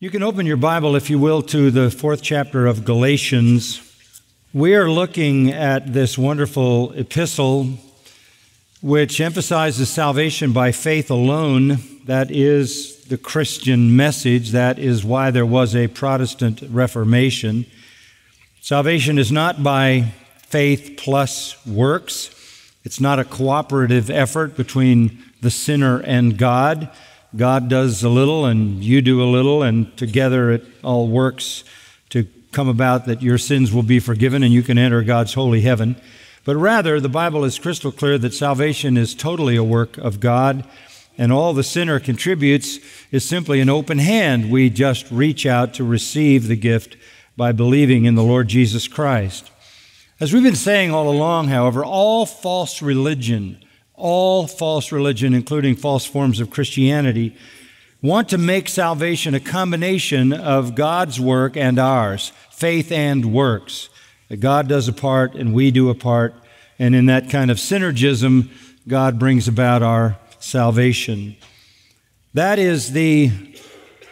You can open your Bible, if you will, to the fourth chapter of Galatians. We are looking at this wonderful epistle which emphasizes salvation by faith alone. That is the Christian message. That is why there was a Protestant Reformation. Salvation is not by faith plus works. It's not a cooperative effort between the sinner and God. God does a little and you do a little, and together it all works to come about that your sins will be forgiven and you can enter God's holy heaven. But rather, the Bible is crystal clear that salvation is totally a work of God, and all the sinner contributes is simply an open hand. We just reach out to receive the gift by believing in the Lord Jesus Christ. As we've been saying all along, however, all false religion, all false religion, including false forms of Christianity, want to make salvation a combination of God's work and ours, faith and works. That God does a part and we do a part, and in that kind of synergism, God brings about our salvation. That is the,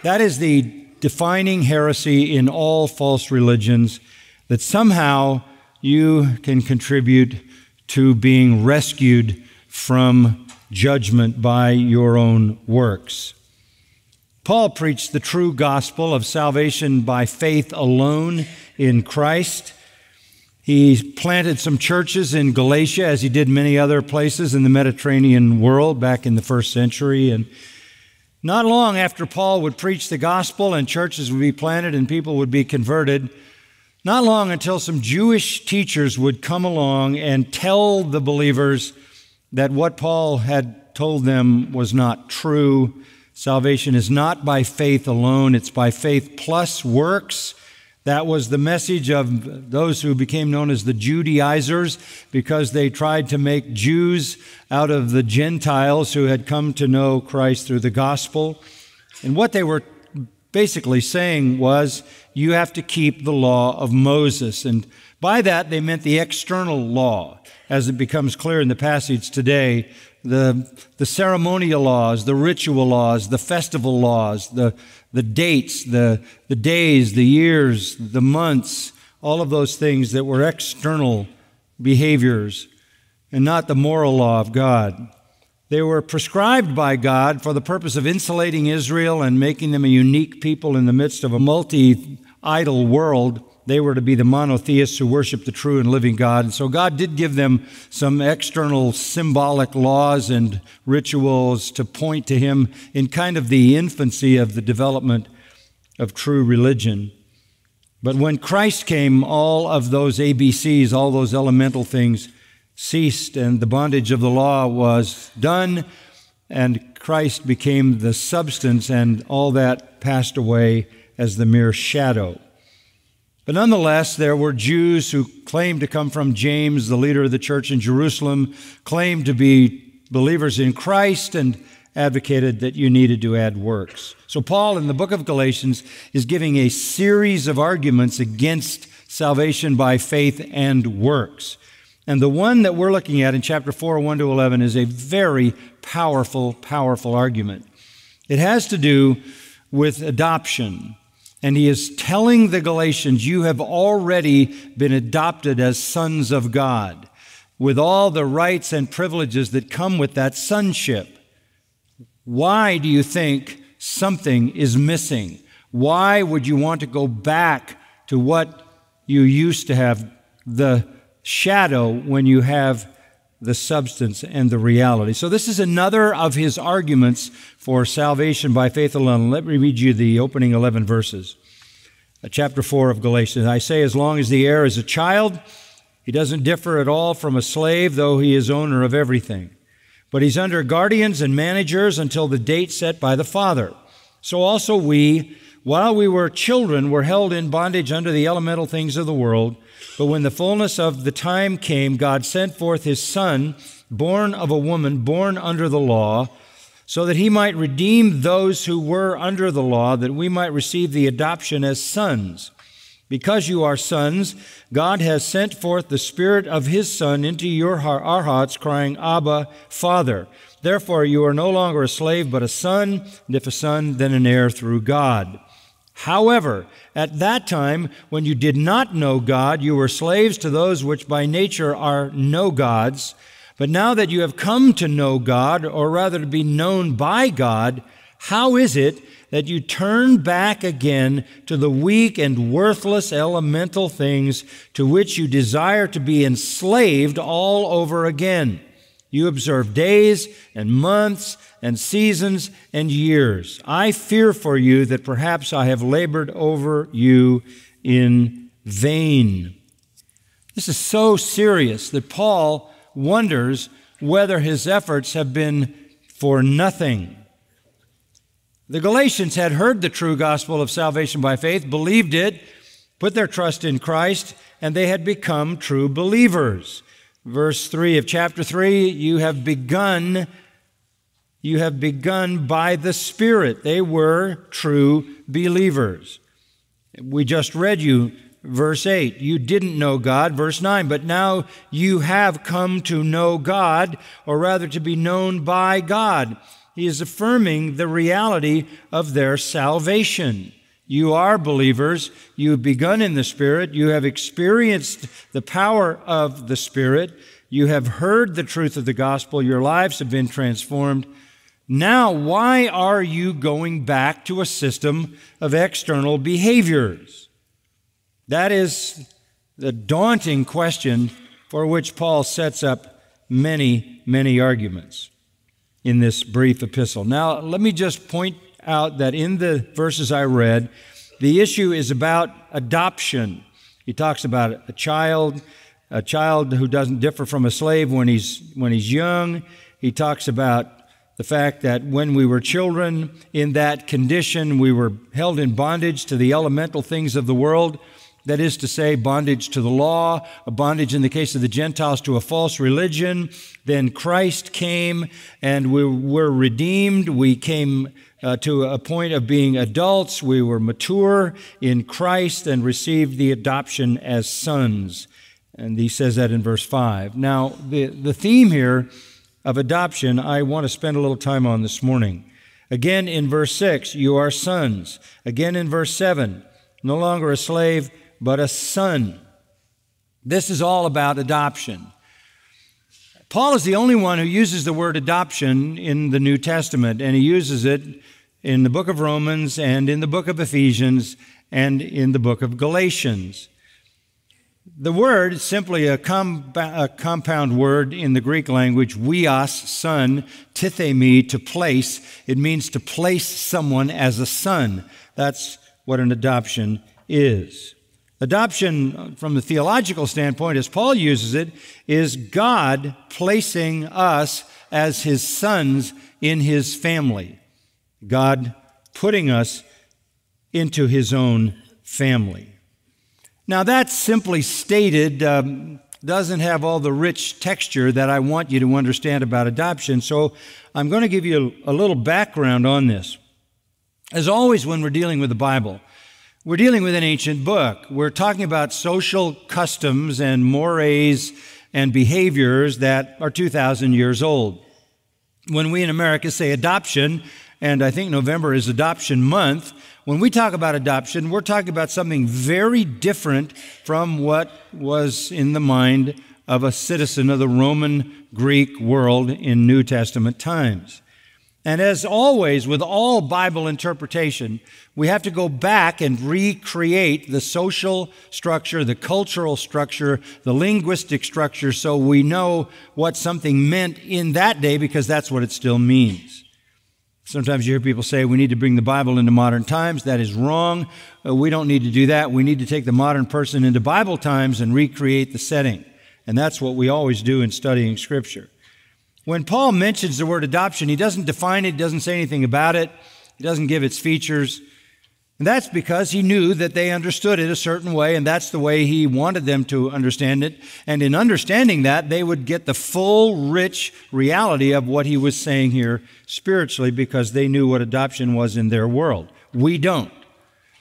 that is the defining heresy in all false religions that somehow you can contribute to being rescued from judgment by your own works. Paul preached the true gospel of salvation by faith alone in Christ. He planted some churches in Galatia, as he did many other places in the Mediterranean world back in the first century. And not long after Paul would preach the gospel and churches would be planted and people would be converted, not long until some Jewish teachers would come along and tell the believers that what Paul had told them was not true. Salvation is not by faith alone, it's by faith plus works. That was the message of those who became known as the Judaizers because they tried to make Jews out of the Gentiles who had come to know Christ through the gospel. And what they were basically saying was, you have to keep the law of Moses. And by that, they meant the external law as it becomes clear in the passage today, the, the ceremonial laws, the ritual laws, the festival laws, the, the dates, the, the days, the years, the months, all of those things that were external behaviors and not the moral law of God. They were prescribed by God for the purpose of insulating Israel and making them a unique people in the midst of a multi idol world they were to be the monotheists who worship the true and living God. And so God did give them some external symbolic laws and rituals to point to Him in kind of the infancy of the development of true religion. But when Christ came, all of those ABCs, all those elemental things ceased, and the bondage of the law was done, and Christ became the substance, and all that passed away as the mere shadow. But nonetheless, there were Jews who claimed to come from James, the leader of the church in Jerusalem, claimed to be believers in Christ, and advocated that you needed to add works. So, Paul in the book of Galatians is giving a series of arguments against salvation by faith and works. And the one that we're looking at in chapter 4, 1 to 11, is a very powerful, powerful argument. It has to do with adoption. And he is telling the Galatians, You have already been adopted as sons of God, with all the rights and privileges that come with that sonship. Why do you think something is missing? Why would you want to go back to what you used to have, the shadow, when you have the substance and the reality. So, this is another of his arguments for salvation by faith alone. Let me read you the opening 11 verses. Uh, chapter 4 of Galatians. I say, as long as the heir is a child, he doesn't differ at all from a slave, though he is owner of everything. But he's under guardians and managers until the date set by the Father. So also we, while we were children, were held in bondage under the elemental things of the world. But when the fullness of the time came, God sent forth his Son, born of a woman, born under the law, so that he might redeem those who were under the law, that we might receive the adoption as sons. Because you are sons, God has sent forth the Spirit of His Son into your heart, our hearts, crying, Abba, Father. Therefore, you are no longer a slave, but a son, and if a son, then an heir through God. However, at that time, when you did not know God, you were slaves to those which by nature are no gods. But now that you have come to know God, or rather to be known by God, how is it that you turn back again to the weak and worthless elemental things to which you desire to be enslaved all over again? You observe days and months and seasons and years. I fear for you that perhaps I have labored over you in vain. This is so serious that Paul wonders whether his efforts have been for nothing. The Galatians had heard the true gospel of salvation by faith, believed it, put their trust in Christ, and they had become true believers. Verse 3 of chapter 3 you have begun you have begun by the Spirit. They were true believers. We just read you verse 8. You didn't know God, verse 9, but now you have come to know God, or rather to be known by God. He is affirming the reality of their salvation. You are believers. You've begun in the Spirit. You have experienced the power of the Spirit. You have heard the truth of the gospel. Your lives have been transformed. Now, why are you going back to a system of external behaviors? That is the daunting question for which Paul sets up many, many arguments in this brief epistle. Now, let me just point out that in the verses I read, the issue is about adoption. He talks about a child, a child who doesn't differ from a slave when he's, when he's young. He talks about the fact that when we were children in that condition, we were held in bondage to the elemental things of the world. That is to say, bondage to the law, a bondage in the case of the Gentiles to a false religion. Then Christ came and we were redeemed. We came uh, to a point of being adults. We were mature in Christ and received the adoption as sons. And he says that in verse 5. Now, the, the theme here of adoption I want to spend a little time on this morning. Again in verse 6, you are sons. Again in verse 7, no longer a slave, but a son. This is all about adoption. Paul is the only one who uses the word adoption in the New Testament, and he uses it in the book of Romans and in the book of Ephesians and in the book of Galatians. The word is simply a, com- a, compound word in the Greek language, huios, son, tithemi, to place. It means to place someone as a son. That's what an adoption is. Adoption, from the theological standpoint, as Paul uses it, is God placing us as his sons in his family. God putting us into his own family. Now, that simply stated um, doesn't have all the rich texture that I want you to understand about adoption, so I'm going to give you a little background on this. As always, when we're dealing with the Bible, we're dealing with an ancient book. We're talking about social customs and mores and behaviors that are 2,000 years old. When we in America say adoption, and I think November is adoption month, when we talk about adoption, we're talking about something very different from what was in the mind of a citizen of the Roman Greek world in New Testament times. And as always, with all Bible interpretation, we have to go back and recreate the social structure, the cultural structure, the linguistic structure, so we know what something meant in that day because that's what it still means. Sometimes you hear people say we need to bring the Bible into modern times. That is wrong. Uh, we don't need to do that. We need to take the modern person into Bible times and recreate the setting. And that's what we always do in studying Scripture. When Paul mentions the word adoption, he doesn't define it, he doesn't say anything about it, he doesn't give its features. And that's because he knew that they understood it a certain way, and that's the way he wanted them to understand it. And in understanding that, they would get the full, rich reality of what he was saying here spiritually because they knew what adoption was in their world. We don't.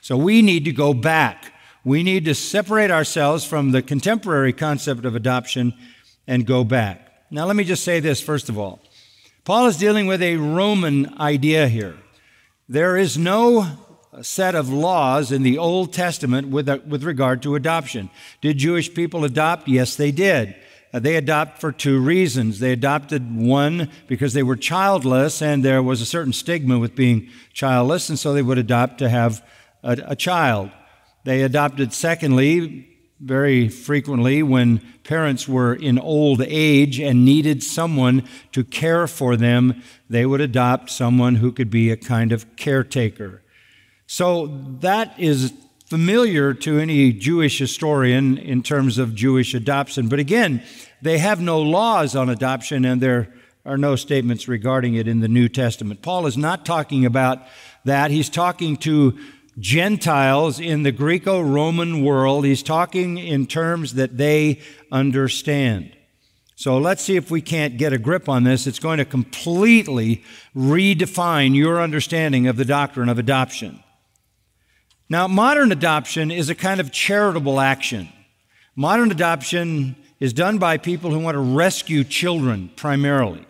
So we need to go back. We need to separate ourselves from the contemporary concept of adoption and go back. Now, let me just say this first of all. Paul is dealing with a Roman idea here. There is no set of laws in the Old Testament with, uh, with regard to adoption. Did Jewish people adopt? Yes, they did. Uh, they adopt for two reasons. They adopted one because they were childless and there was a certain stigma with being childless, and so they would adopt to have a, a child. They adopted, secondly, very frequently when parents were in old age and needed someone to care for them, they would adopt someone who could be a kind of caretaker. So that is familiar to any Jewish historian in terms of Jewish adoption. But again, they have no laws on adoption and there are no statements regarding it in the New Testament. Paul is not talking about that. He's talking to Gentiles in the Greco Roman world. He's talking in terms that they understand. So let's see if we can't get a grip on this. It's going to completely redefine your understanding of the doctrine of adoption. Now, modern adoption is a kind of charitable action. Modern adoption is done by people who want to rescue children primarily,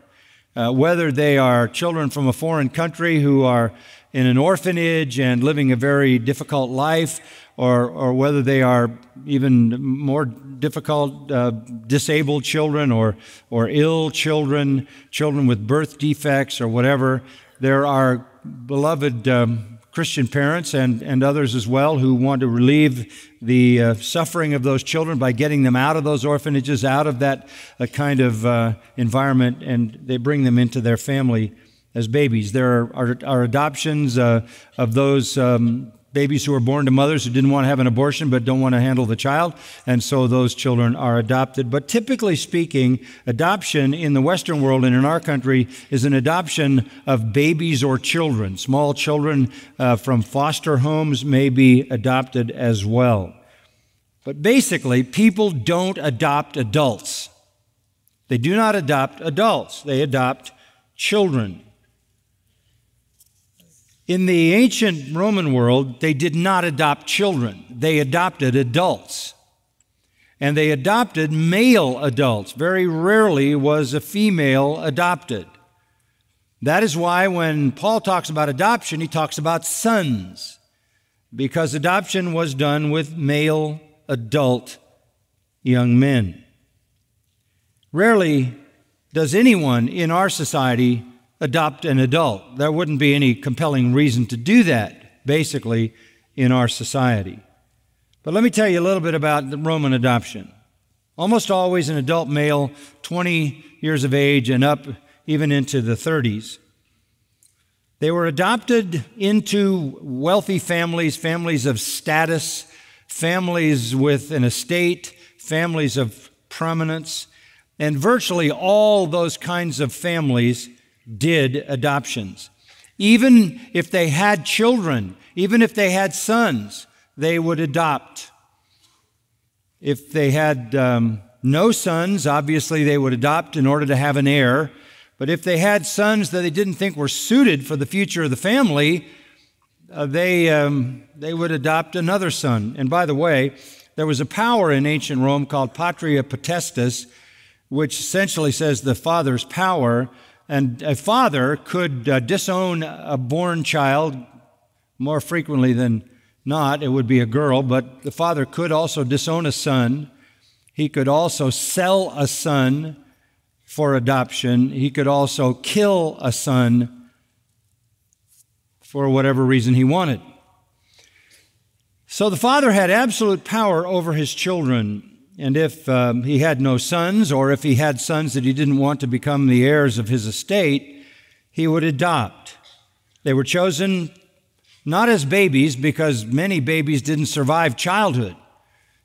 uh, whether they are children from a foreign country who are in an orphanage and living a very difficult life, or, or whether they are even more difficult, uh, disabled children or, or ill children, children with birth defects or whatever. There are beloved um, Christian parents and, and others as well who want to relieve the uh, suffering of those children by getting them out of those orphanages, out of that uh, kind of uh, environment, and they bring them into their family as babies. There are, are, adoptions uh, of those um, babies who are born to mothers who didn't want to have an abortion but don't want to handle the child, and so those children are adopted. But typically speaking, adoption in the Western world and in our country is an adoption of babies or children. Small children uh, from foster homes may be adopted as well. But basically, people don't adopt adults. They do not adopt adults, they adopt children. In the ancient Roman world, they did not adopt children, they adopted adults. And they adopted male adults. Very rarely was a female adopted. That is why when Paul talks about adoption, he talks about sons, because adoption was done with male adult young men. Rarely does anyone in our society adopt an adult. There wouldn't be any compelling reason to do that, basically, in our society. But let me tell you a little bit about the Roman adoption. Almost always an adult male, 20 years of age and up, even into the 30s. They were adopted into wealthy families, families of status, families with an estate, families of prominence, and virtually all those kinds of families did adoptions. Even if they had children, even if they had sons, they would adopt. If they had um, no sons, obviously they would adopt in order to have an heir. But if they had sons that they didn't think were suited for the future of the family, uh, they, um, they would adopt another son. And by the way, there was a power in ancient Rome called patria potestas, which essentially says the father's power. And a father could uh, disown a born child more frequently than not. It would be a girl, but the father could also disown a son. He could also sell a son for adoption. He could also kill a son for whatever reason he wanted. So the father had absolute power over his children. And if um, he had no sons, or if he had sons that he didn't want to become the heirs of his estate, he would adopt. They were chosen not as babies, because many babies didn't survive childhood.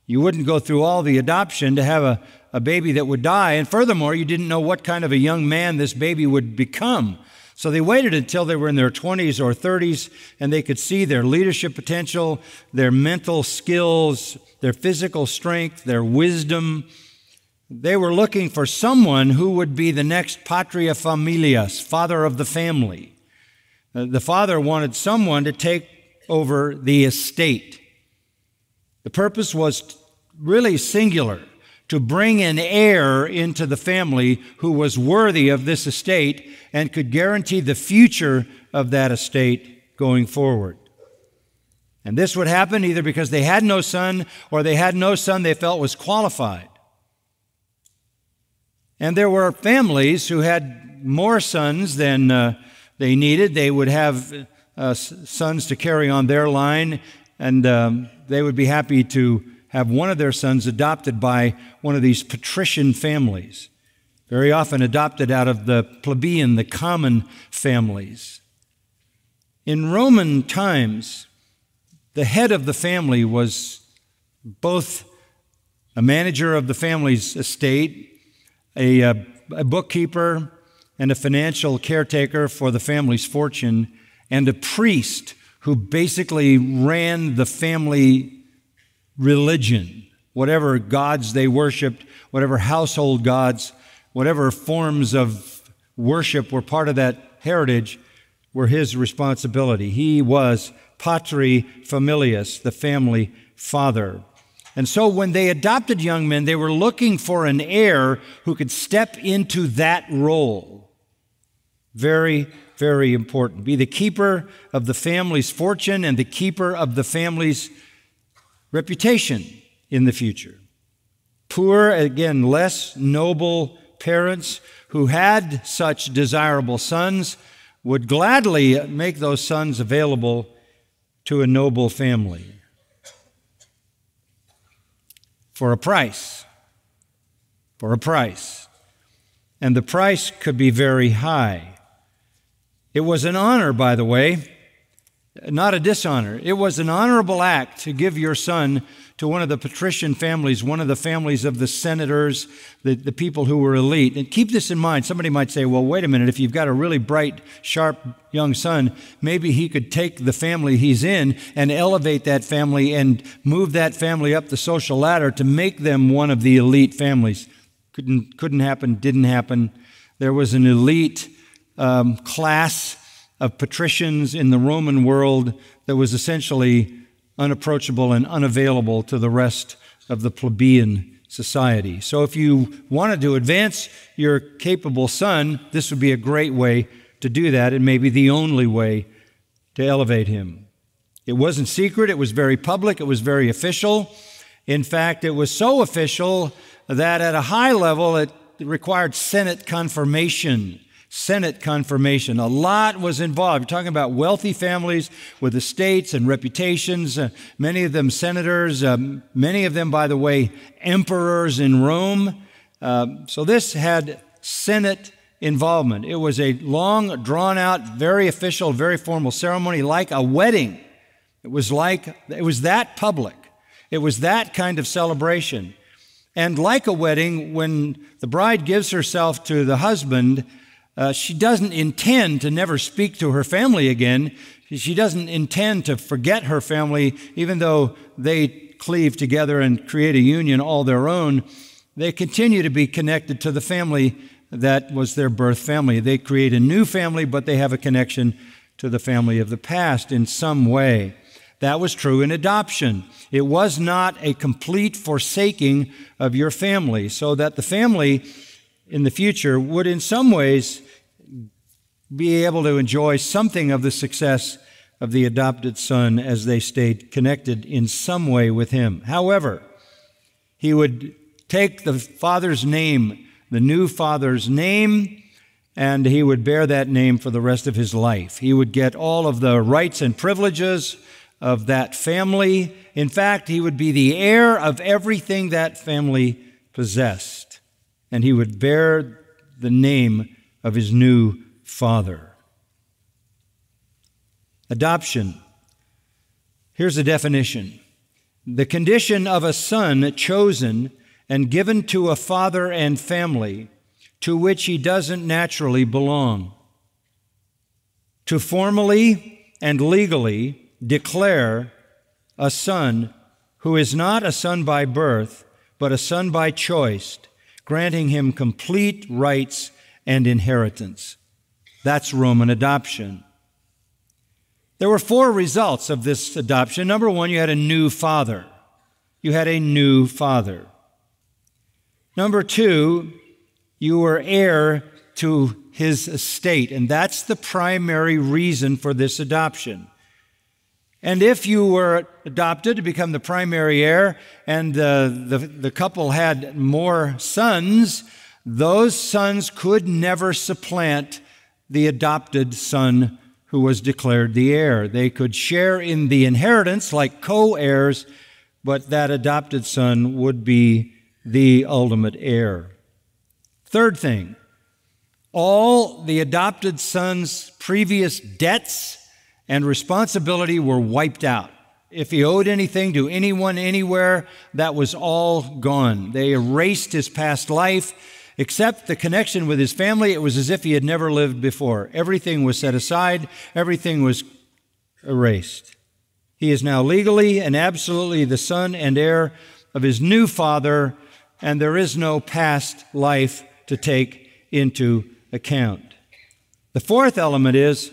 You wouldn't go through all the adoption to have a, a baby that would die. And furthermore, you didn't know what kind of a young man this baby would become. So they waited until they were in their 20s or 30s and they could see their leadership potential, their mental skills, their physical strength, their wisdom. They were looking for someone who would be the next patria familias, father of the family. Uh, the father wanted someone to take over the estate. The purpose was really singular to bring an heir into the family who was worthy of this estate and could guarantee the future of that estate going forward. And this would happen either because they had no son or they had no son they felt was qualified. And there were families who had more sons than uh, they needed. They would have uh, sons to carry on their line, and um, they would be happy to have one of their sons adopted by one of these patrician families, very often adopted out of the plebeian, the common families. In Roman times, the head of the family was both a manager of the family's estate, a, a bookkeeper, and a financial caretaker for the family's fortune, and a priest who basically ran the family religion, whatever gods they worshiped, whatever household gods, whatever forms of worship were part of that heritage were his responsibility. He was patri familias, the family father. And so when they adopted young men, they were looking for an heir who could step into that role. Very, very important. Be the keeper of the family's fortune and the keeper of the family's reputation in the future. Poor, again, less noble parents who had such desirable sons would gladly make those sons available to a noble family for a price. For a price. And the price could be very high. It was an honor, by the way, not a dishonor. It was an honorable act to give your son to one of the patrician families, one of the families of the senators, the, the people who were elite. And keep this in mind. Somebody might say, well, wait a minute, if you've got a really bright, sharp young son, maybe he could take the family he's in and elevate that family and move that family up the social ladder to make them one of the elite families. Couldn't, couldn't happen, didn't happen. There was an elite um, class of patricians in the Roman world that was essentially unapproachable and unavailable to the rest of the plebeian society. So, if you wanted to advance your capable son, this would be a great way to do that, and maybe the only way to elevate him. It wasn't secret, it was very public, it was very official. In fact, it was so official that at a high level it required Senate confirmation. Senate confirmation. A lot was involved. You're talking about wealthy families with estates and reputations, uh, many of them senators, um, many of them, by the way, emperors in Rome. Uh, so this had Senate involvement. It was a long, drawn out, very official, very formal ceremony, like a wedding. It was like, it was that public. It was that kind of celebration. And like a wedding, when the bride gives herself to the husband, uh, she doesn't intend to never speak to her family again. She doesn't intend to forget her family, even though they cleave together and create a union all their own. They continue to be connected to the family that was their birth family. They create a new family, but they have a connection to the family of the past in some way. That was true in adoption. It was not a complete forsaking of your family, so that the family in the future would, in some ways, be able to enjoy something of the success of the adopted son as they stayed connected in some way with him. However, he would take the father's name, the new father's name, and he would bear that name for the rest of his life. He would get all of the rights and privileges of that family. In fact, he would be the heir of everything that family possessed, and he would bear the name of his new father. Adoption. Here's a definition the condition of a son chosen and given to a father and family to which he doesn't naturally belong. To formally and legally declare a son who is not a son by birth, but a son by choice, granting him complete rights and inheritance. That's Roman adoption. There were four results of this adoption. Number one, you had a new father. You had a new father. Number two, you were heir to his estate, and that's the primary reason for this adoption. And if you were adopted to become the primary heir and uh, the, the couple had more sons, those sons could never supplant the adopted son who was declared the heir. They could share in the inheritance like co heirs, but that adopted son would be the ultimate heir. Third thing, all the adopted son's previous debts and responsibility were wiped out. If he owed anything to anyone anywhere, that was all gone. They erased his past life, except the connection with his family. It was as if he had never lived before. Everything was set aside, everything was erased. He is now legally and absolutely the son and heir of his new father, and there is no past life to take into account. The fourth element is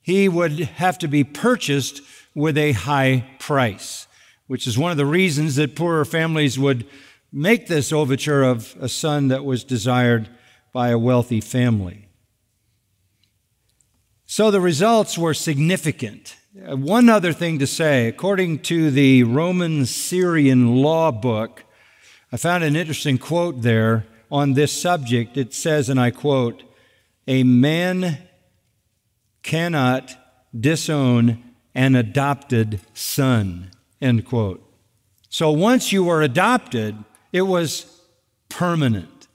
he would have to be purchased with a high price, which is one of the reasons that poorer families would make this overture of a son that was desired by a wealthy family. So the results were significant. Uh, one other thing to say according to the Roman Syrian law book, I found an interesting quote there on this subject. It says, and I quote, A man cannot disown an adopted son. End quote. So once you were adopted, it was permanent.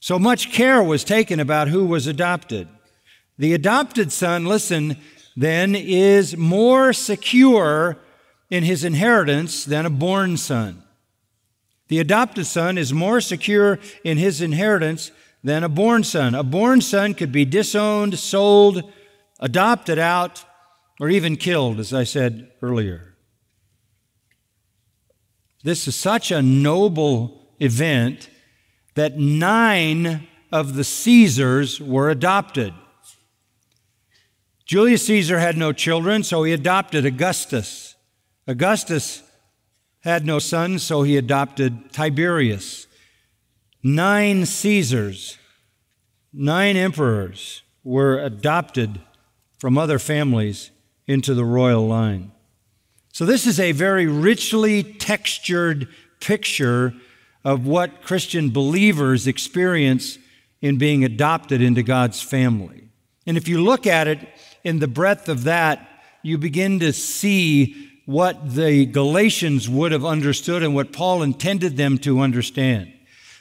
So much care was taken about who was adopted. The adopted son, listen, then is more secure in his inheritance than a born son. The adopted son is more secure in his inheritance than a born son. A born son could be disowned, sold, adopted out, or even killed, as I said earlier. This is such a noble event that nine of the Caesars were adopted. Julius Caesar had no children, so he adopted Augustus. Augustus had no sons, so he adopted Tiberius. Nine Caesars, nine emperors were adopted from other families into the royal line. So, this is a very richly textured picture of what Christian believers experience in being adopted into God's family. And if you look at it in the breadth of that, you begin to see what the Galatians would have understood and what Paul intended them to understand.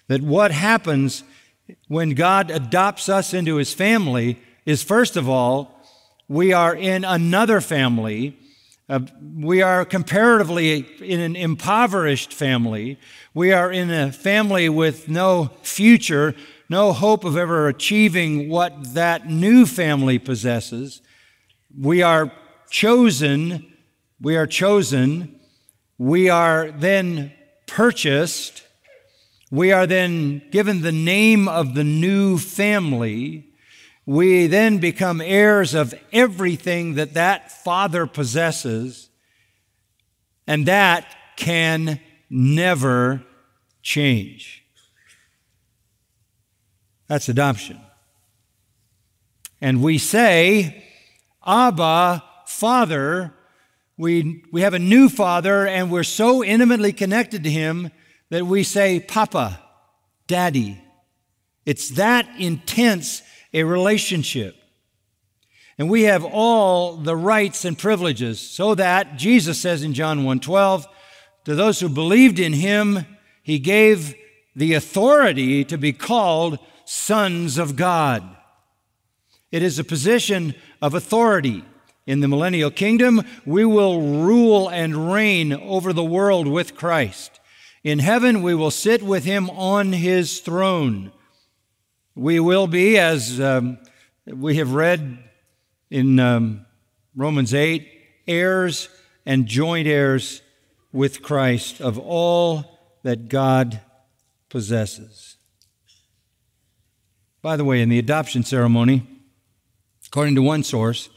That what happens when God adopts us into his family is, first of all, we are in another family. Uh, we are comparatively in an impoverished family. We are in a family with no future, no hope of ever achieving what that new family possesses. We are chosen. We are chosen. We are then purchased. We are then given the name of the new family we then become heirs of everything that that father possesses, and that can never change. That's adoption. And we say, Abba, Father, we, we have a new father, and we're so intimately connected to him that we say, Papa, Daddy. It's that intense a relationship. And we have all the rights and privileges so that Jesus says in John 1:12, to those who believed in him, he gave the authority to be called sons of God. It is a position of authority. In the millennial kingdom, we will rule and reign over the world with Christ. In heaven, we will sit with him on his throne. We will be, as um, we have read in um, Romans 8, heirs and joint heirs with Christ of all that God possesses. By the way, in the adoption ceremony, according to one source,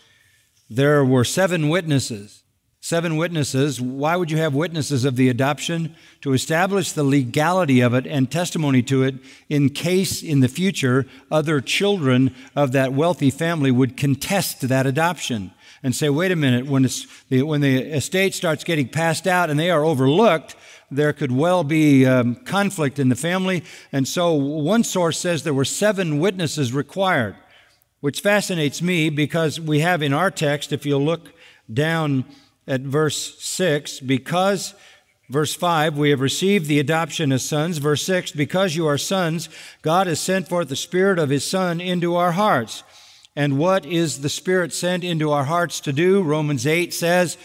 there were seven witnesses seven witnesses. Why would you have witnesses of the adoption? To establish the legality of it and testimony to it in case in the future other children of that wealthy family would contest that adoption. and say, wait a minute, when, the, when the estate starts getting passed out and they are overlooked, there could well be um, conflict in the family. And so one source says there were seven witnesses required, which fascinates me because we have in our text, if you look down at verse 6, because Verse 5, we have received the adoption as sons. Verse 6, because you are sons, God has sent forth the Spirit of His Son into our hearts. And what is the Spirit sent into our hearts to do? Romans 8 says,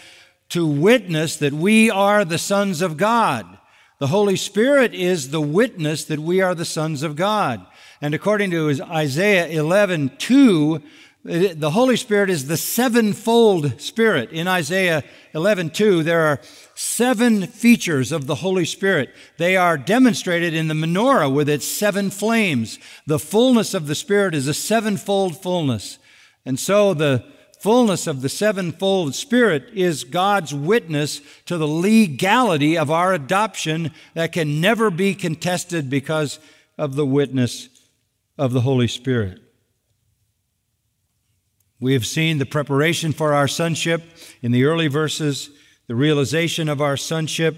to witness that we are the sons of God. The Holy Spirit is the witness that we are the sons of God. And according to Isaiah 11, 2, the Holy Spirit is the sevenfold Spirit. In Isaiah 11, 2, there are seven features of the Holy Spirit. They are demonstrated in the menorah with its seven flames. The fullness of the Spirit is a sevenfold fullness. And so the fullness of the sevenfold Spirit is God's witness to the legality of our adoption that can never be contested because of the witness of the Holy Spirit. We have seen the preparation for our sonship in the early verses, the realization of our sonship,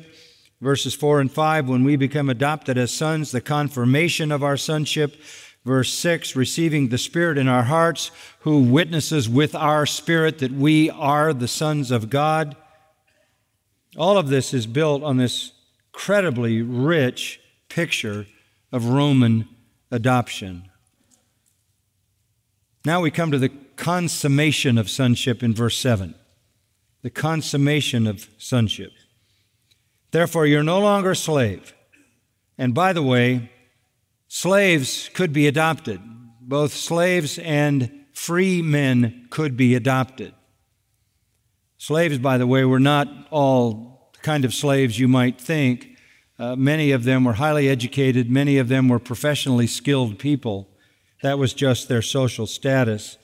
verses 4 and 5, when we become adopted as sons, the confirmation of our sonship, verse 6, receiving the Spirit in our hearts, who witnesses with our spirit that we are the sons of God. All of this is built on this incredibly rich picture of Roman adoption. Now we come to the consummation of sonship in verse 7. The consummation of sonship. Therefore, you're no longer a slave. And by the way, slaves could be adopted. Both slaves and free men could be adopted. Slaves, by the way, were not all the kind of slaves you might think. Uh, many of them were highly educated, many of them were professionally skilled people. That was just their social status.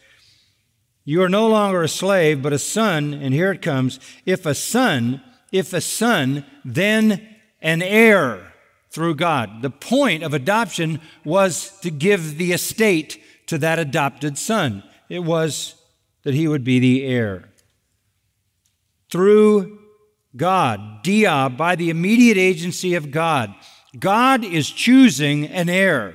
You are no longer a slave, but a son, and here it comes. If a son, if a son, then an heir through God. The point of adoption was to give the estate to that adopted son. It was that he would be the heir. Through God, dia, by the immediate agency of God, God is choosing an heir.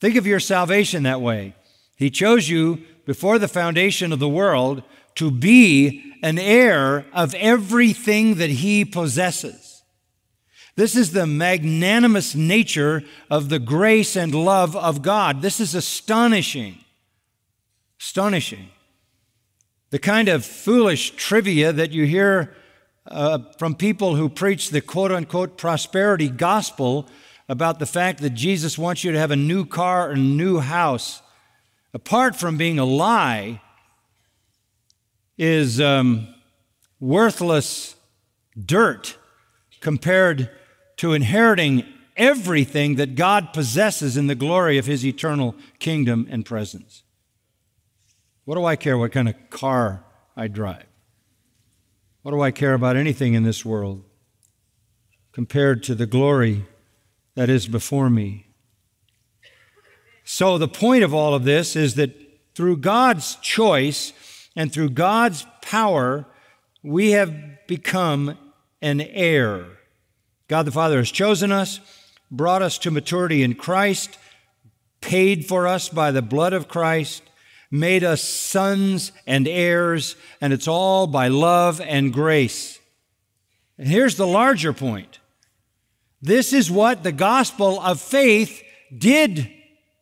Think of your salvation that way. He chose you before the foundation of the world to be an heir of everything that he possesses. This is the magnanimous nature of the grace and love of God. This is astonishing. Astonishing. The kind of foolish trivia that you hear uh, from people who preach the quote unquote prosperity gospel about the fact that Jesus wants you to have a new car and a new house apart from being a lie, is um, worthless dirt compared to inheriting everything that God possesses in the glory of His eternal kingdom and presence. What do I care what kind of car I drive? What do I care about anything in this world compared to the glory that is before me? So, the point of all of this is that through God's choice and through God's power, we have become an heir. God the Father has chosen us, brought us to maturity in Christ, paid for us by the blood of Christ, made us sons and heirs, and it's all by love and grace. And here's the larger point this is what the gospel of faith did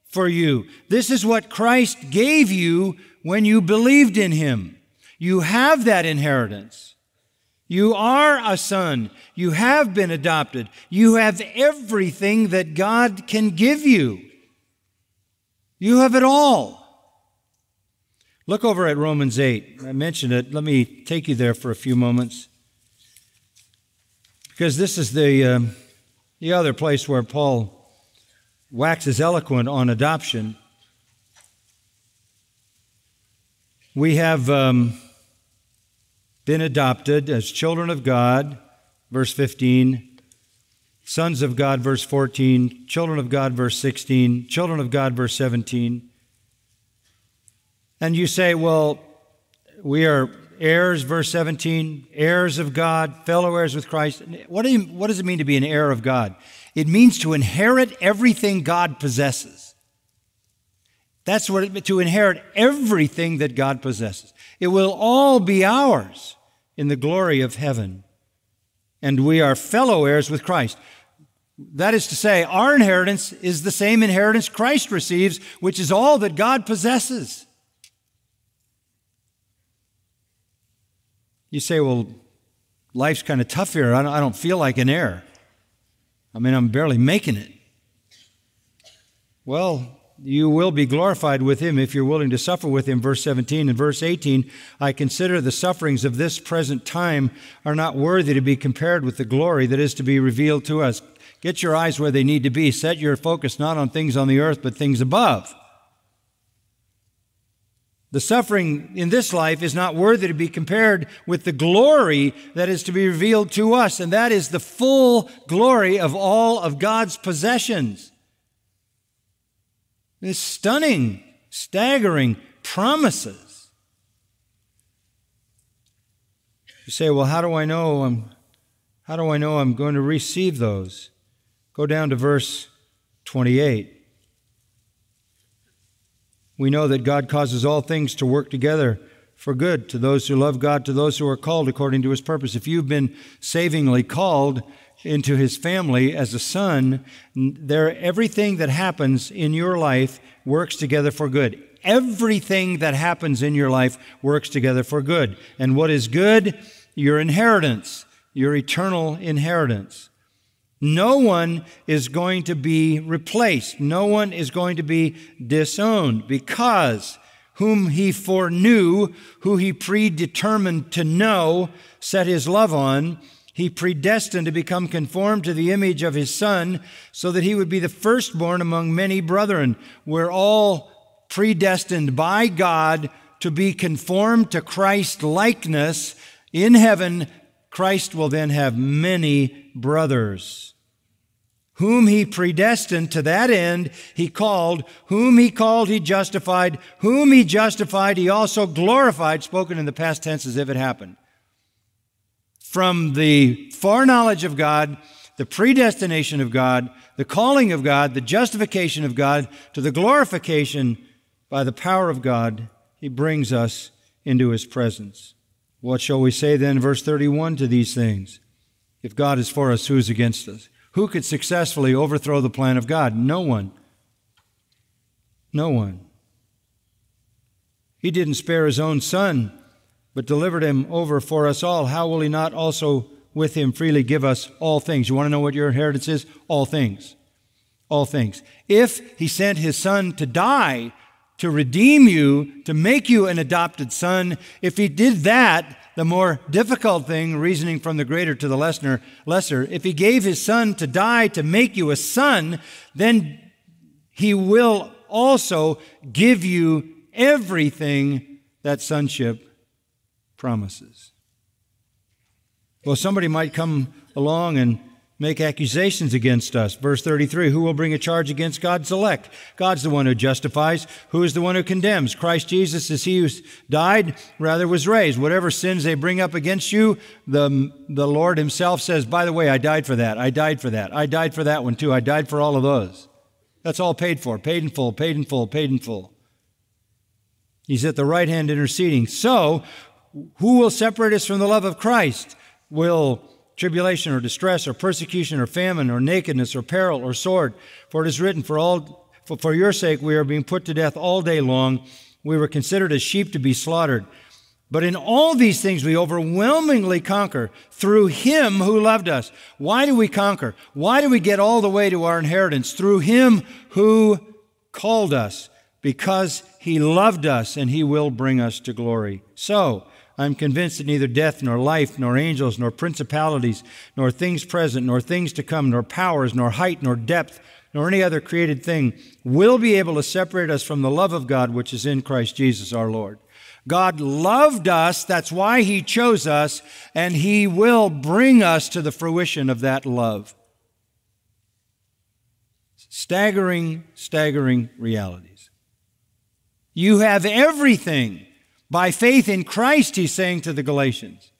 for you. This is what Christ gave you when you believed in Him. You have that inheritance. You are a son. You have been adopted. You have everything that God can give you. You have it all. Look over at Romans 8. I mentioned it. Let me take you there for a few moments. Because this is the, uh, the other place where Paul waxes eloquent on adoption. We have um, been adopted as children of God, verse 15, sons of God, verse 14, children of God, verse 16, children of God, verse 17. And you say, well, we are heirs, verse 17, heirs of God, fellow heirs with Christ. What, do you, what does it mean to be an heir of God? It means to inherit everything God possesses. That's what it to inherit everything that God possesses. It will all be ours in the glory of heaven. And we are fellow heirs with Christ. That is to say, our inheritance is the same inheritance Christ receives, which is all that God possesses. You say, well, life's kind of tough here. I don't, I don't feel like an heir. I mean, I'm barely making it. Well, you will be glorified with him if you're willing to suffer with him. Verse 17 and verse 18 I consider the sufferings of this present time are not worthy to be compared with the glory that is to be revealed to us. Get your eyes where they need to be. Set your focus not on things on the earth, but things above. The suffering in this life is not worthy to be compared with the glory that is to be revealed to us, and that is the full glory of all of God's possessions. It's stunning, staggering promises. You say, well, how do I know I'm, how do I know I'm going to receive those? Go down to verse 28. We know that God causes all things to work together for good to those who love God, to those who are called according to his purpose. If you've been savingly called into his family as a son, there everything that happens in your life works together for good. Everything that happens in your life works together for good. And what is good? Your inheritance, your eternal inheritance. No one is going to be replaced. No one is going to be disowned because whom he foreknew, who he predetermined to know, set his love on, he predestined to become conformed to the image of his son so that he would be the firstborn among many brethren. We're all predestined by God to be conformed to Christ's likeness in heaven Christ will then have many brothers. Whom he predestined to that end, he called. Whom he called, he justified. Whom he justified, he also glorified, spoken in the past tense as if it happened. From the foreknowledge of God, the predestination of God, the calling of God, the justification of God, to the glorification by the power of God, he brings us into his presence. What shall we say then, verse 31, to these things? If God is for us, who is against us? Who could successfully overthrow the plan of God? No one. No one. He didn't spare his own son, but delivered him over for us all. How will he not also with him freely give us all things? You want to know what your inheritance is? All things. All things. If he sent his son to die to redeem you, to make you an adopted son. If he did that, the more difficult thing, reasoning from the greater to the lesser, lesser, if he gave his son to die to make you a son, then he will also give you everything that sonship promises. Well, somebody might come along and make accusations against us. Verse 33 Who will bring a charge against God's elect? God's the one who justifies. Who is the one who condemns? Christ Jesus is he who died, rather was raised. Whatever sins they bring up against you, the, the Lord Himself says, By the way, I died for that. I died for that. I died for that one too. I died for all of those. That's all paid for. Paid in full, paid in full, paid in full. He's at the right hand interceding. So, who will separate us from the love of Christ? Will tribulation or distress or persecution or famine or nakedness or peril or sword. For it is written, for all, for, for your sake we are being put to death all day long. We were considered as sheep to be slaughtered. But in all these things we overwhelmingly conquer through Him who loved us. Why do we conquer? Why do we get all the way to our inheritance? Through Him who called us, because He loved us and He will bring us to glory. So, I am convinced that neither death, nor life, nor angels, nor principalities, nor things present, nor things to come, nor powers, nor height, nor depth, nor any other created thing will be able to separate us from the love of God which is in Christ Jesus our Lord. God loved us, that's why He chose us, and He will bring us to the fruition of that love. Staggering, staggering realities. You have everything By faith in Christ, he's saying to the Galatians.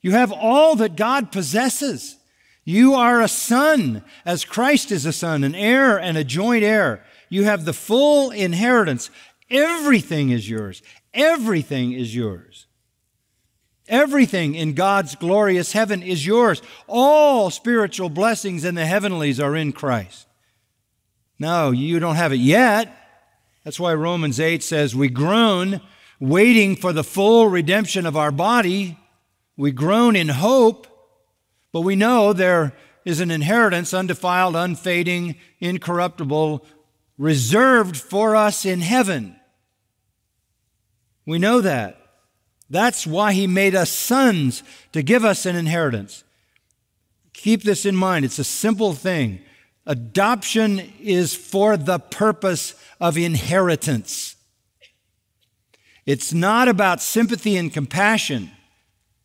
You have all that God possesses. You are a son, as Christ is a son, an heir and a joint heir. You have the full inheritance. Everything is yours. Everything is yours. Everything in God's glorious heaven is yours. All spiritual blessings in the heavenlies are in Christ. No, you don't have it yet. That's why Romans 8 says, We groan, waiting for the full redemption of our body. We groan in hope, but we know there is an inheritance, undefiled, unfading, incorruptible, reserved for us in heaven. We know that. That's why he made us sons to give us an inheritance. Keep this in mind. It's a simple thing. Adoption is for the purpose of inheritance. It's not about sympathy and compassion,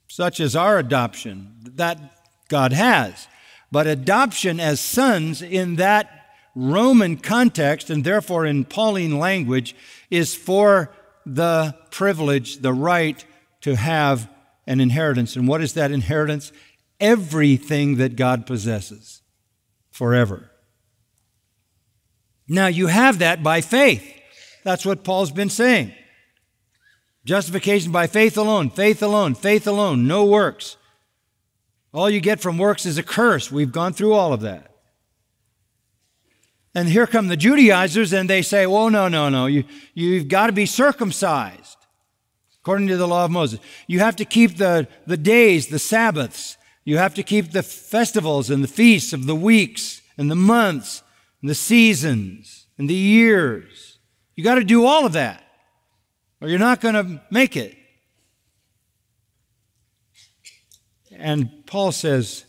such as our adoption that God has, but adoption as sons in that Roman context, and therefore in Pauline language, is for the privilege, the right to have an inheritance. And what is that inheritance? Everything that God possesses forever. Now, you have that by faith. That's what Paul's been saying. Justification by faith alone, faith alone, faith alone, no works. All you get from works is a curse. We've gone through all of that. And here come the Judaizers, and they say, "Oh no, no, no! You, you've got to be circumcised according to the law of Moses. You have to keep the, the days, the Sabbaths. You have to keep the festivals and the feasts of the weeks and the months and the seasons and the years. You got to do all of that, or you're not going to make it. And Paul says,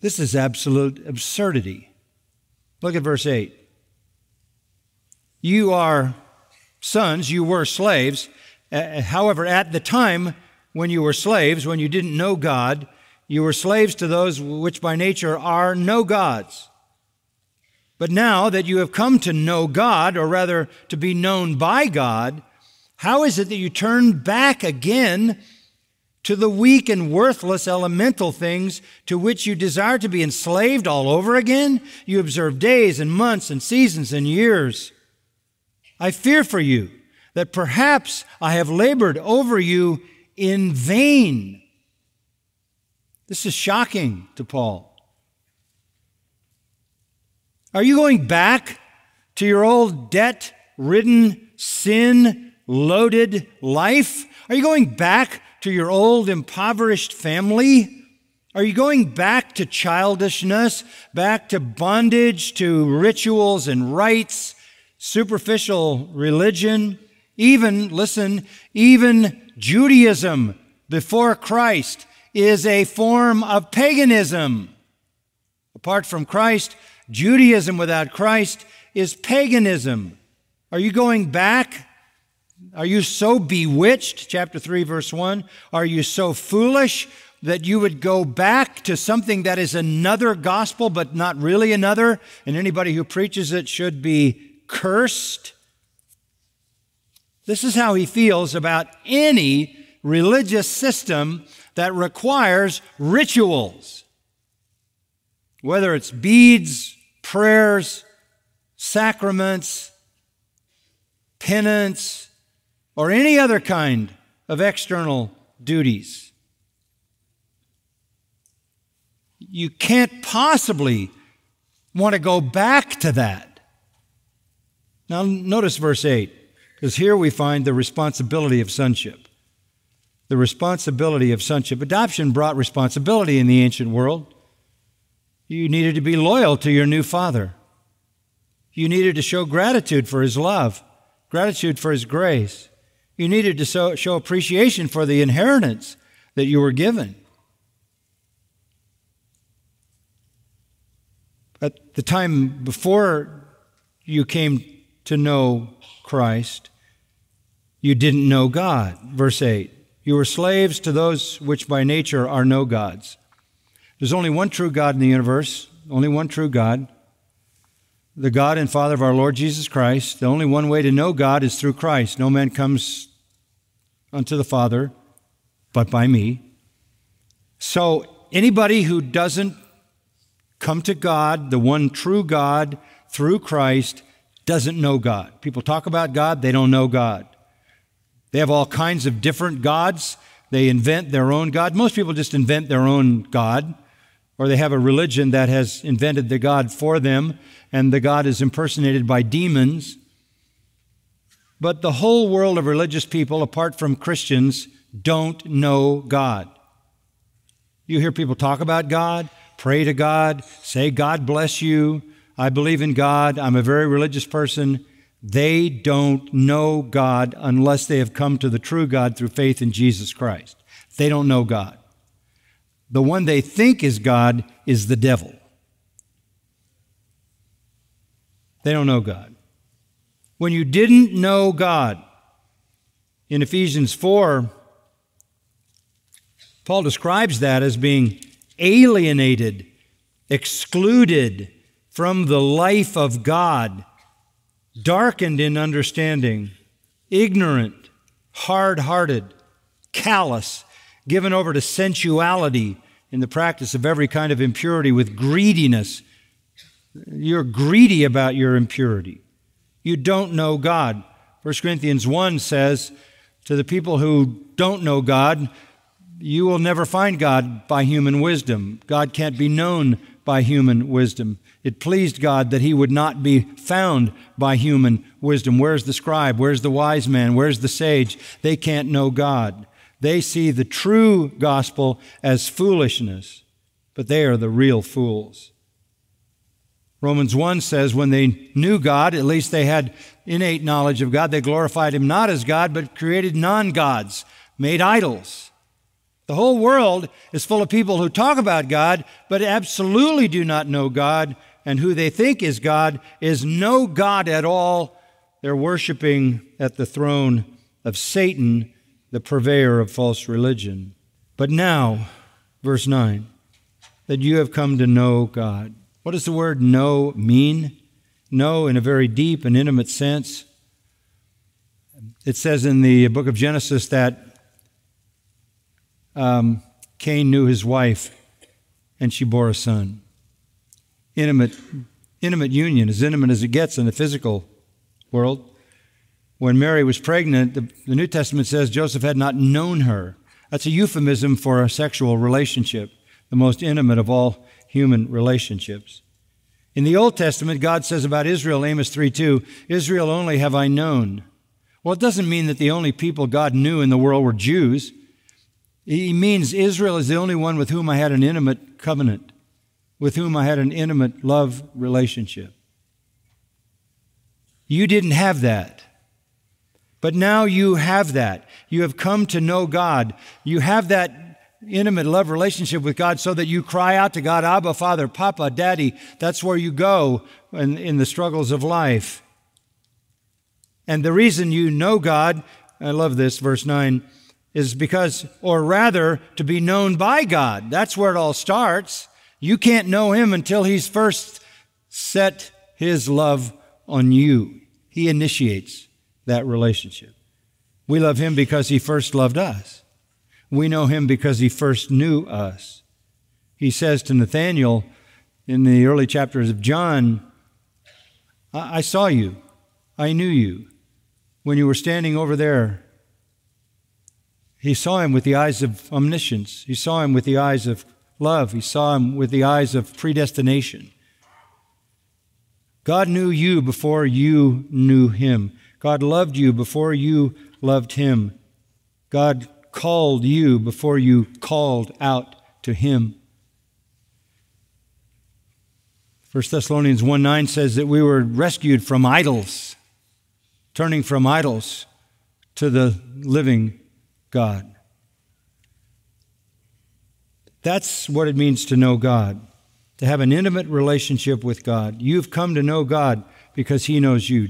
this is absolute absurdity. Look at verse 8. You are sons, you were slaves. Uh, however, at the time when you were slaves, when you didn't know God, you were slaves to those which by nature are no gods. But now that you have come to know God, or rather to be known by God, how is it that you turn back again to the weak and worthless elemental things to which you desire to be enslaved all over again? You observe days and months and seasons and years. I fear for you that perhaps I have labored over you in vain. This is shocking to Paul. Are you going back to your old debt ridden, sin loaded life? Are you going back to your old impoverished family? Are you going back to childishness, back to bondage, to rituals and rites, superficial religion, even, listen, even Judaism before Christ is a form of paganism. Apart from Christ, Judaism without Christ is paganism. Are you going back? Are you so bewitched? Chapter 3, verse 1. Are you so foolish that you would go back to something that is another gospel, but not really another? And anybody who preaches it should be cursed. This is how he feels about any religious system that requires rituals, whether it's beads, prayers, sacraments, penance, or any other kind of external duties. You can't possibly want to go back to that. Now, notice verse 8, because here we find the responsibility of sonship. The responsibility of sonship. Adoption brought responsibility in the ancient world. You needed to be loyal to your new father. You needed to show gratitude for his love, gratitude for his grace. You needed to show, appreciation for the inheritance that you were given. At the time before you came to know Christ, you didn't know God. Verse 8 You were slaves to those which by nature are no gods. There's only one true God in the universe, only one true God. the God and Father of our Lord Jesus Christ. The only one way to know God is through Christ. No man comes unto the Father but by me. So, anybody who doesn't come to God, the one true God, through Christ, doesn't know God. People talk about God, they don't know God. They have all kinds of different gods. They invent their own God. Most people just invent their own God, or they have a religion that has invented the God for them, and the God is impersonated by demons. But the whole world of religious people, apart from Christians, don't know God. You hear people talk about God, pray to God, say, God bless you, I believe in God, I'm a very religious person. They don't know God unless they have come to the true God through faith in Jesus Christ. They don't know God. The one they think is God is the devil. They don't know God. When you didn't know God, in Ephesians 4, Paul describes that as being alienated, excluded from the life of God, darkened in understanding, ignorant, hard hearted, callous, given over to sensuality in the practice of every kind of impurity with greediness. You're greedy about your impurity. You don't know God. 1 Corinthians 1 says to the people who don't know God, you will never find God by human wisdom. God can't be known by human wisdom. It pleased God that he would not be found by human wisdom. Where's the scribe? Where's the wise man? Where's the sage? They can't know God. They see the true gospel as foolishness, but they are the real fools. Romans 1 says when they knew God, at least they had innate knowledge of God, they glorified him not as God, but created non gods, made idols. The whole world is full of people who talk about God, but absolutely do not know God, and who they think is God is no God at all. They're worshiping at the throne of Satan, the purveyor of false religion. But now, verse 9, that you have come to know God. What does the word know mean? Know in a very deep and intimate sense. It says in the book of Genesis that um, Cain knew his wife, and she bore a son. Intimate, intimate union, as intimate as it gets in the physical world. When Mary was pregnant, the, the New Testament says Joseph had not known her. That's a euphemism for a sexual relationship, the most intimate of all human relationships. In the Old Testament, God says about Israel, Amos 3 2, Israel only have I known. Well, it doesn't mean that the only people God knew in the world were Jews. He means Israel is the only one with whom I had an intimate covenant, with whom I had an intimate love relationship. You didn't have that. But now you have that. You have come to know God. You have that intimate love relationship with God so that you cry out to God, Abba, Father, Papa, Daddy. That's where you go in, in the struggles of life. And the reason you know God, I love this, verse 9 is because, or rather, to be known by God. That's where it all starts. You can't know Him until He's first set His love on you. He initiates that relationship. We love Him because He first loved us. We know Him because He first knew us. He says to Nathanael in the early chapters of John, I, I saw you. I knew you when you were standing over there he saw him with the eyes of omniscience. He saw him with the eyes of love. He saw him with the eyes of predestination. God knew you before you knew him. God loved you before you loved him. God called you before you called out to him. 1 Thessalonians 1 9 says that we were rescued from idols, turning from idols to the living God. That's what it means to know God, to have an intimate relationship with God. You've come to know God because He knows you.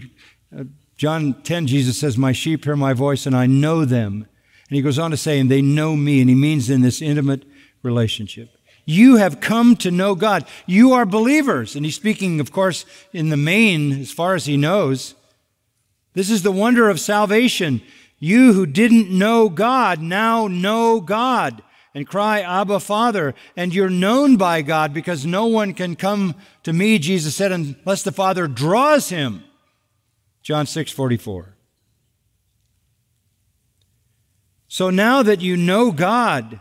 John 10, Jesus says, My sheep hear my voice and I know them. And he goes on to say, and they know me. And he means in this intimate relationship. You have come to know God. You are believers. And he's speaking, of course, in the main, as far as he knows. This is the wonder of salvation. You who didn't know God now know God and cry, Abba, Father. And you're known by God because no one can come to me, Jesus said, unless the Father draws him. John 6 44. So now that you know God,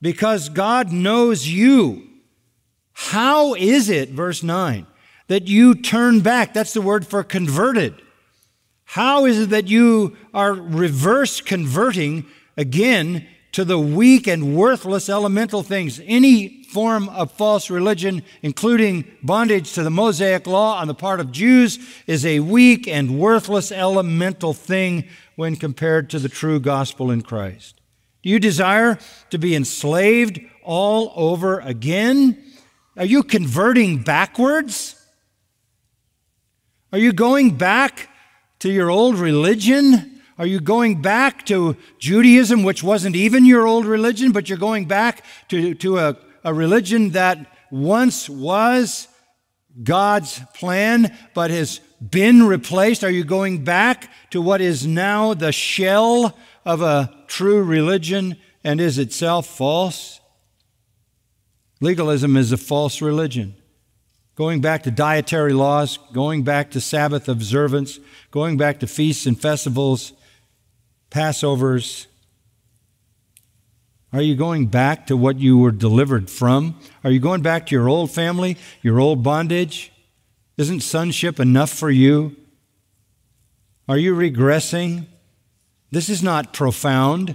because God knows you, how is it, verse 9, that you turn back? That's the word for converted. How is it that you are reverse converting again to the weak and worthless elemental things? Any form of false religion, including bondage to the Mosaic law on the part of Jews, is a weak and worthless elemental thing when compared to the true gospel in Christ? Do you desire to be enslaved all over again? Are you converting backwards? Are you going back to your old religion? Are you going back to Judaism, which wasn't even your old religion, but you're going back to, to a, a religion that once was God's plan, but has been replaced? Are you going back to what is now the shell of a true religion and is itself false? Legalism is a false religion. Going back to dietary laws, going back to Sabbath observance, going back to feasts and festivals, Passovers. Are you going back to what you were delivered from? Are you going back to your old family, your old bondage? Isn't sonship enough for you? Are you regressing? This is not profound.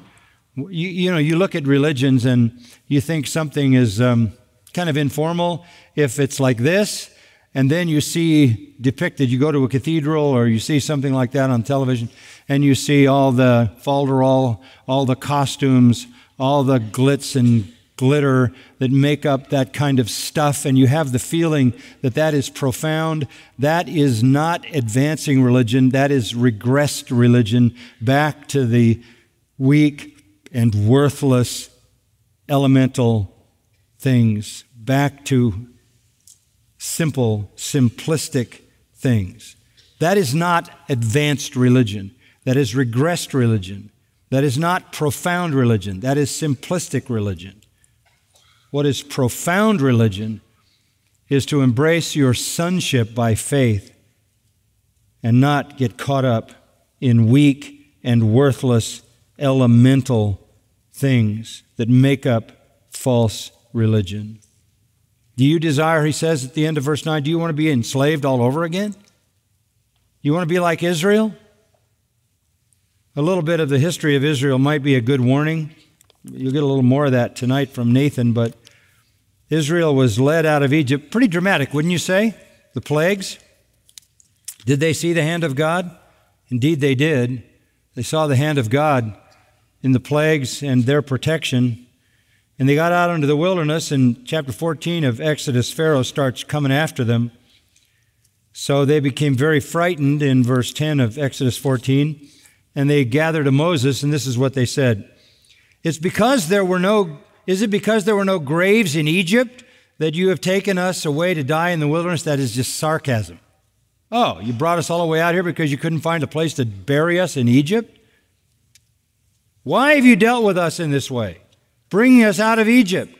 You, you know, you look at religions and you think something is um, kind of informal if it's like this, and then you see depicted, you go to a cathedral or you see something like that on television, and you see all the falderall, all the costumes, all the glitz and glitter that make up that kind of stuff, and you have the feeling that that is profound. That is not advancing religion, that is regressed religion back to the weak and worthless elemental things, back to simple, simplistic things. That is not advanced religion. That is regressed religion. That is not profound religion. That is simplistic religion. What is profound religion is to embrace your sonship by faith and not get caught up in weak and worthless elemental things that make up false religion. Do you desire, he says at the end of verse 9, do you want to be enslaved all over again? You want to be like Israel? A little bit of the history of Israel might be a good warning. You'll get a little more of that tonight from Nathan, but Israel was led out of Egypt. Pretty dramatic, wouldn't you say? The plagues. Did they see the hand of God? Indeed, they did. They saw the hand of God in the plagues and their protection. And they got out into the wilderness. In chapter 14 of Exodus, Pharaoh starts coming after them. So they became very frightened in verse 10 of Exodus 14. And they gathered to Moses, and this is what they said It's because there were no is it because there were no graves in Egypt that you have taken us away to die in the wilderness? That is just sarcasm. Oh, you brought us all the way out here because you couldn't find a place to bury us in Egypt? Why have you dealt with us in this way, bringing us out of Egypt?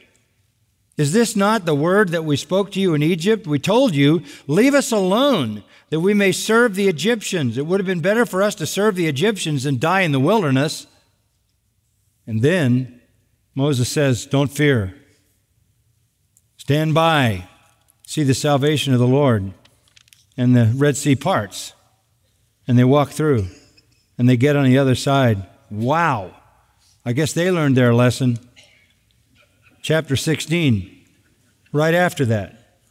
Is this not the word that we spoke to you in Egypt? We told you, Leave us alone, that we may serve the Egyptians. It would have been better for us to serve the Egyptians than die in the wilderness. And then Moses says, Don't fear. Stand by. See the salvation of the Lord. And the Red Sea parts. And they walk through. And they get on the other side. Wow. I guess they learned their lesson. Chapter 16. Right after that.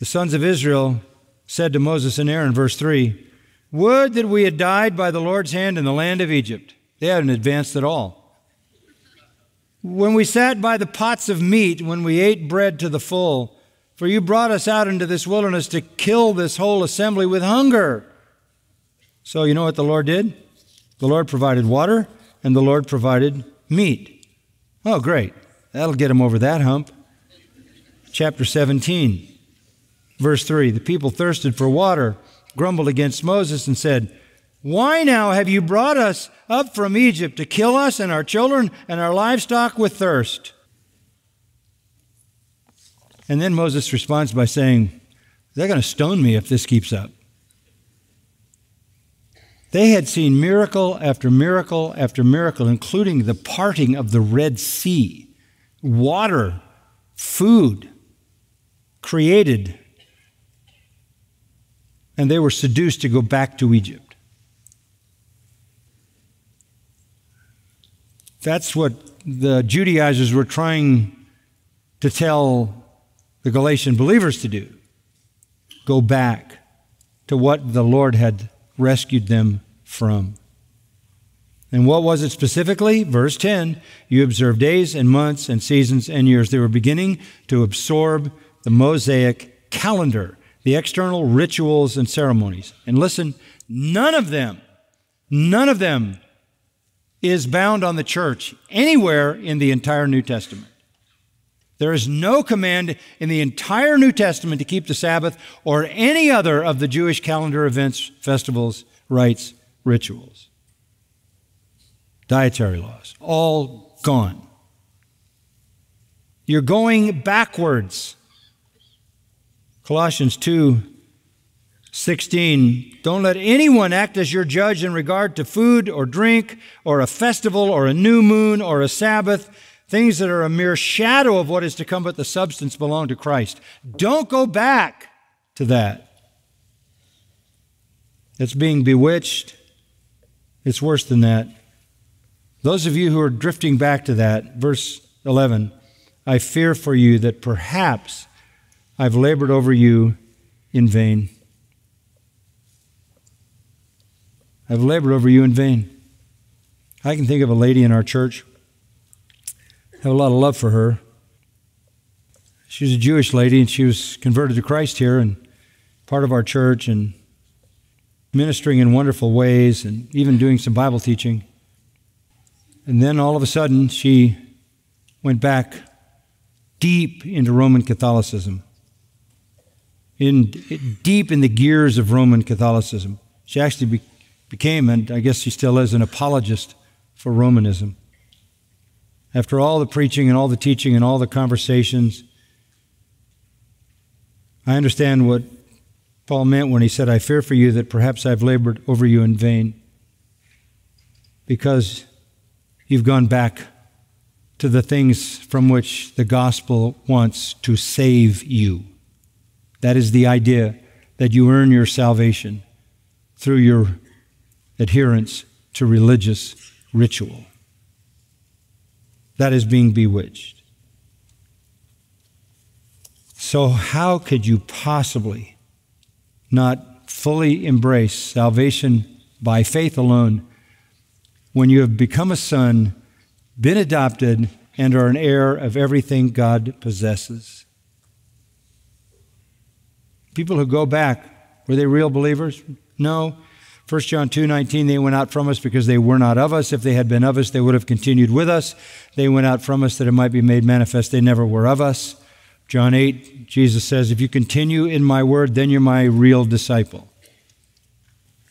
The sons of Israel said to Moses and Aaron, verse 3 Would that we had died by the Lord's hand in the land of Egypt. They hadn't advanced at all. When we sat by the pots of meat, when we ate bread to the full, for you brought us out into this wilderness to kill this whole assembly with hunger. So, you know what the Lord did? The Lord provided water, and the Lord provided meat. Oh, great. That'll get them over that hump. chapter 17, verse 3. The people thirsted for water, grumbled against Moses, and said, Why now have you brought us up from Egypt to kill us and our children and our livestock with thirst? And then Moses responds by saying, They're going to stone me if this keeps up. They had seen miracle after miracle after miracle, including the parting of the Red Sea, water, food created, and they were seduced to go back to Egypt. That's what the Judaizers were trying to tell the Galatian believers to do go back to what the Lord had rescued them from. And what was it specifically? Verse 10 You observe days and months and seasons and years. They were beginning to absorb the Mosaic calendar, the external rituals and ceremonies. And listen, none of them, none of them is bound on the church anywhere in the entire New Testament. There is no command in the entire New Testament to keep the Sabbath or any other of the Jewish calendar events, festivals, rites, rituals. Dietary laws, all gone. You're going backwards. Colossians 2 16. Don't let anyone act as your judge in regard to food or drink or a festival or a new moon or a Sabbath things that are a mere shadow of what is to come, but the substance belong to Christ. Don't go back to that. It's being bewitched. It's worse than that. Those of you who are drifting back to that, verse 11, I fear for you that perhaps I've labored over you in vain. I've labored over you in vain. I can think of a lady in our church I have a lot of love for her. She was a Jewish lady, and she was converted to Christ here and part of our church and ministering in wonderful ways and even doing some Bible teaching. And then all of a sudden, she went back deep into Roman Catholicism, in, deep in the gears of Roman Catholicism. She actually be, became, and I guess she still is, an apologist for Romanism. After all the preaching and all the teaching and all the conversations, I understand what Paul meant when he said, I fear for you that perhaps I've labored over you in vain because you've gone back to the things from which the gospel wants to save you. That is the idea that you earn your salvation through your adherence to religious ritual that is being bewitched. So, how could you possibly not fully embrace salvation by faith alone when you have become a son, been adopted, and are an heir of everything God possesses? People who go back, were they real believers? No. 1 John 2 19, they went out from us because they were not of us. If they had been of us, they would have continued with us. They went out from us that it might be made manifest they never were of us. John 8, Jesus says, If you continue in my word, then you're my real disciple.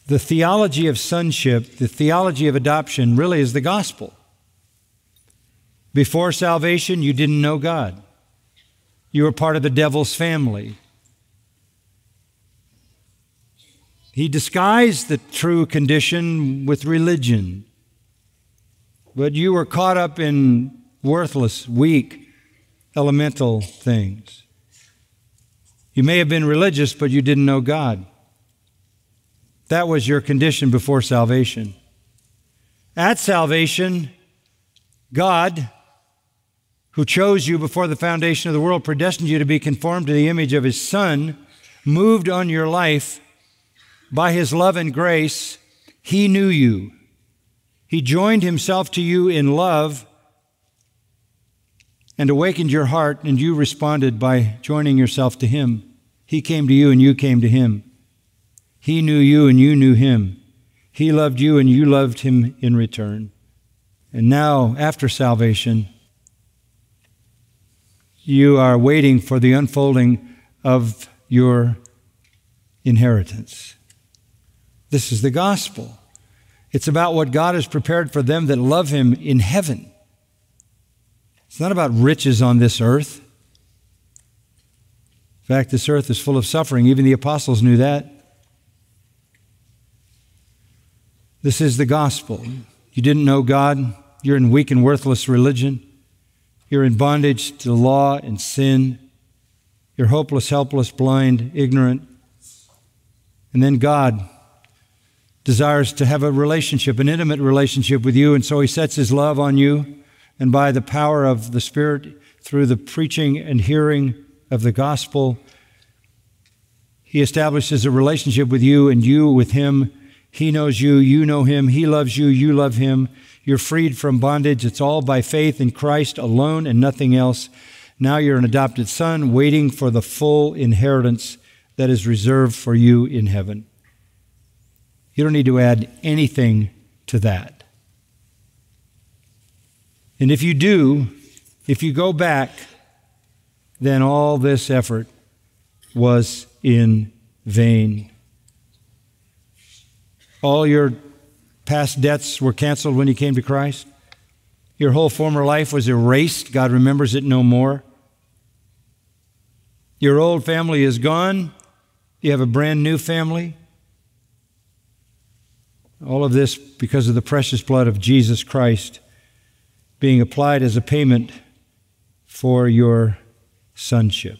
The theology of sonship, the theology of adoption, really is the gospel. Before salvation, you didn't know God. You were part of the devil's family. He disguised the true condition with religion. But you were caught up in worthless, weak, elemental things. You may have been religious, but you didn't know God. That was your condition before salvation. At salvation, God, who chose you before the foundation of the world, predestined you to be conformed to the image of His Son, moved on your life by his love and grace, he knew you. He joined himself to you in love and awakened your heart, and you responded by joining yourself to him. He came to you, and you came to him. He knew you, and you knew him. He loved you, and you loved him in return. And now, after salvation, you are waiting for the unfolding of your inheritance. This is the gospel. It's about what God has prepared for them that love Him in heaven. It's not about riches on this earth. In fact, this earth is full of suffering. Even the apostles knew that. This is the gospel. You didn't know God, you're in weak and worthless religion. You're in bondage to the law and sin. You're hopeless, helpless, blind, ignorant. And then God desires to have a relationship, an intimate relationship with you, and so He sets His love on you. And by the power of the Spirit, through the preaching and hearing of the gospel, He establishes a relationship with you and you with Him. He knows you, you know Him, He loves you, you love Him. You're freed from bondage. It's all by faith in Christ alone and nothing else. Now you're an adopted son waiting for the full inheritance that is reserved for you in heaven. You don't need to add anything to that. And if you do, if you go back, then all this effort was in vain. All your Past debts were canceled when you came to Christ. Your whole former life was erased. God remembers it no more. Your old family is gone. You have a brand new family. All of this because of the precious blood of Jesus Christ being applied as a payment for your sonship.